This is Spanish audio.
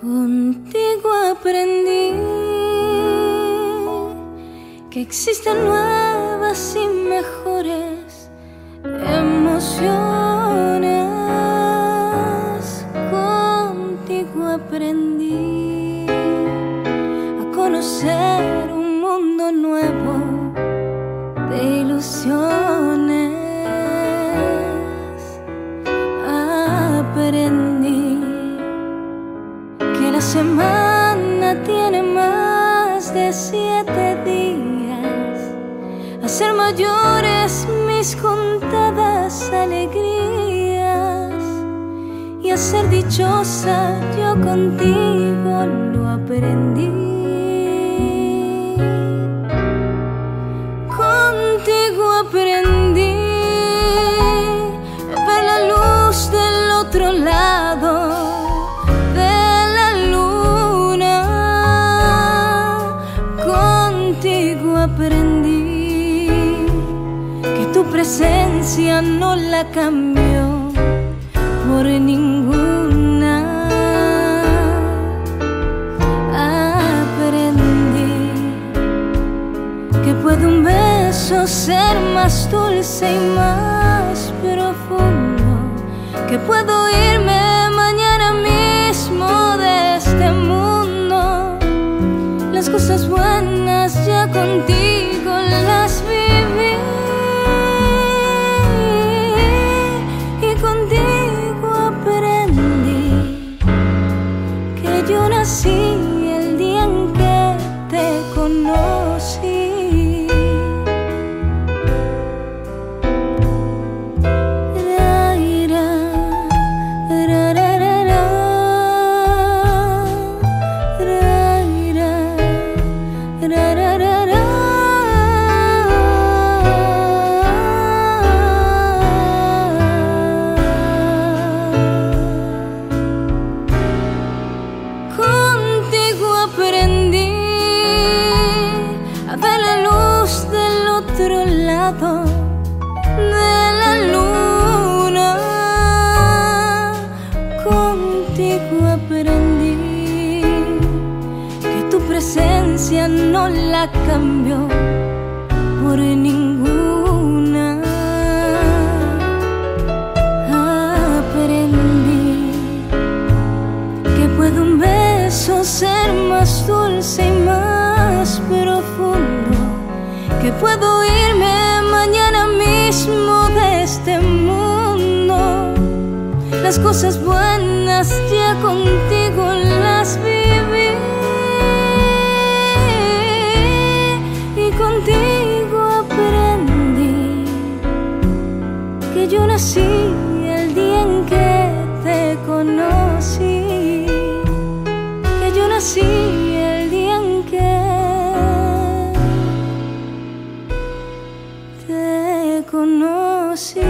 Contigo aprendí que existen nuevas y mejores emociones. Contigo aprendí a conocer un mundo nuevo de ilusión. Siete días, a ser mayores mis contadas alegrías y a ser dichosa yo contigo lo aprendí. Presencia no la cambió por ninguna. Aprendí que puede un beso ser más dulce y más profundo, que puedo irme que de la luna. Contigo aprendí que tu presencia no la cambió por ninguna. Aprendí que puede un beso ser más dulce y más profundo, que puedo irme mañana mismo de este mundo. Las cosas buenas ya contigo las viví y contigo aprendí que yo nací el día en que te conocí, que yo nací conocí.